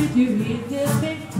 Did you hear this?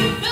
you.